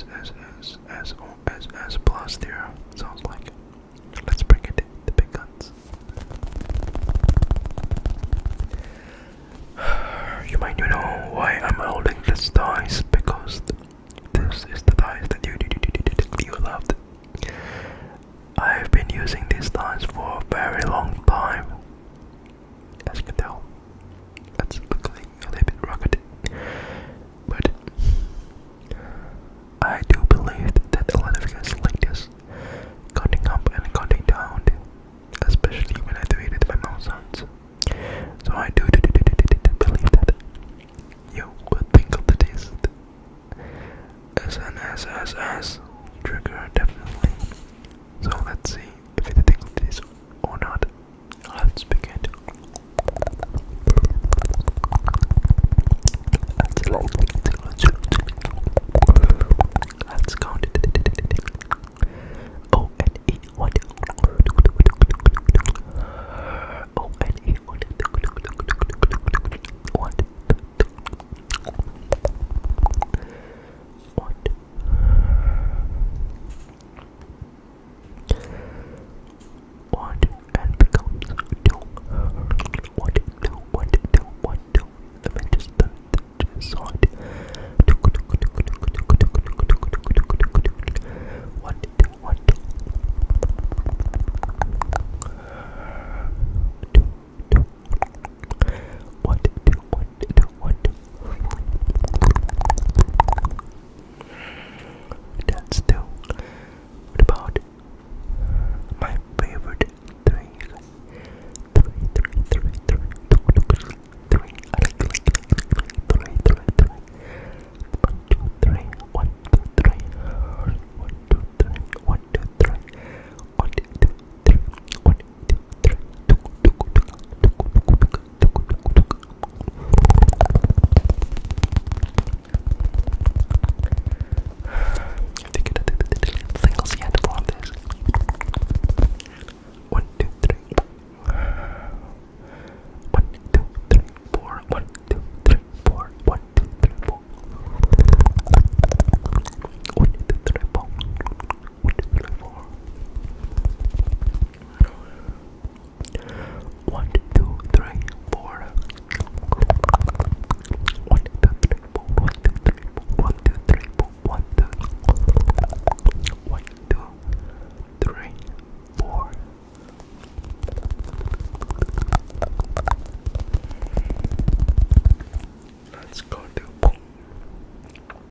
S S S S O S S plus sounds like let's bring it the big guns. You might know why I'm holding this dice because this is the dice that you you loved. I've been using these dice for a very long SSS trigger, definitely. So let's see if it thinks this or not. Let's begin. Let's, let's, One,